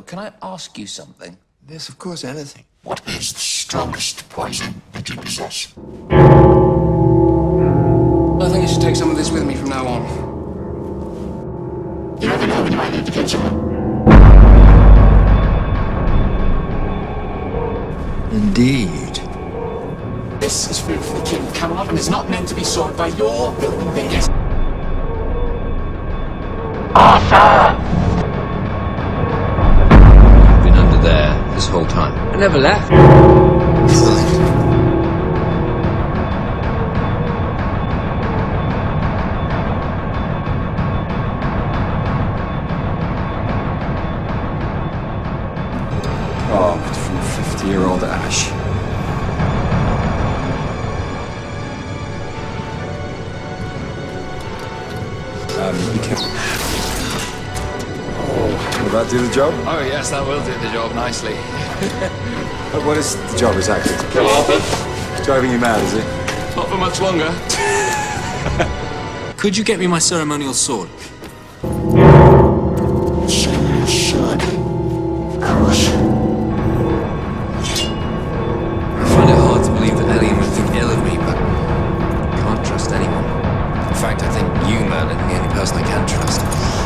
Well, can I ask you something? Yes, of course, anything. What is the strongest poison that you possess? I think I should take some of this with me from now on. You never know when you might need to kill someone. Indeed. This is food for the king, of Camelot, and is not meant to be sold by your building bigots. Whole time. I never left. Carved from 50 year old ash. Um, you can... Will that do the job? Oh, yes, that will do the job nicely. what is the job exactly? Kill Arthur. Driving you mad, is it? Not for much longer. Could you get me my ceremonial sword? I can't trust anyone. In fact, I think you, man, are the only person I can trust.